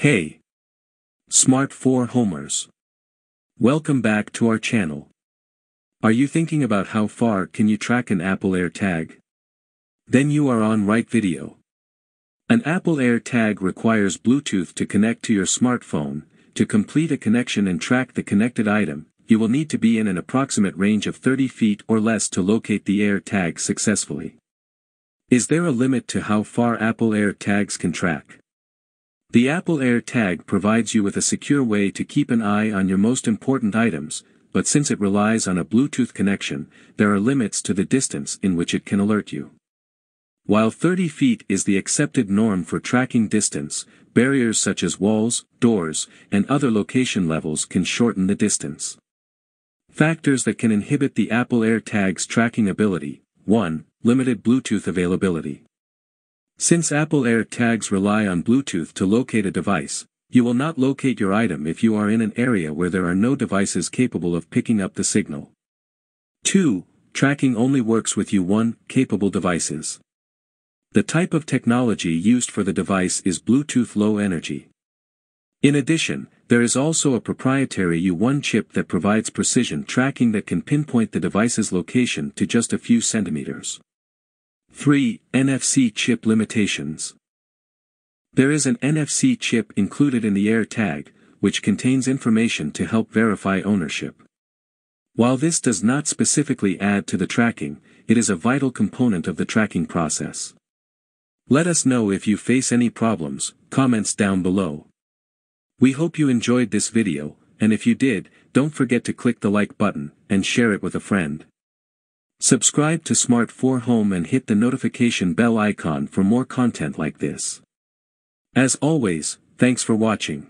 Hey! Smart 4 Homers. Welcome back to our channel. Are you thinking about how far can you track an Apple AirTag? Then you are on right video. An Apple AirTag requires Bluetooth to connect to your smartphone. To complete a connection and track the connected item, you will need to be in an approximate range of 30 feet or less to locate the AirTag successfully. Is there a limit to how far Apple AirTags can track? The Apple AirTag provides you with a secure way to keep an eye on your most important items, but since it relies on a Bluetooth connection, there are limits to the distance in which it can alert you. While 30 feet is the accepted norm for tracking distance, barriers such as walls, doors, and other location levels can shorten the distance. Factors that can inhibit the Apple AirTag's tracking ability 1. Limited Bluetooth availability. Since Apple AirTags rely on Bluetooth to locate a device, you will not locate your item if you are in an area where there are no devices capable of picking up the signal. 2. Tracking only works with U1 capable devices. The type of technology used for the device is Bluetooth Low Energy. In addition, there is also a proprietary U1 chip that provides precision tracking that can pinpoint the device's location to just a few centimeters. 3. NFC chip limitations. There is an NFC chip included in the AirTag, which contains information to help verify ownership. While this does not specifically add to the tracking, it is a vital component of the tracking process. Let us know if you face any problems, comments down below. We hope you enjoyed this video, and if you did, don't forget to click the like button, and share it with a friend. Subscribe to Smart 4 Home and hit the notification bell icon for more content like this. As always, thanks for watching.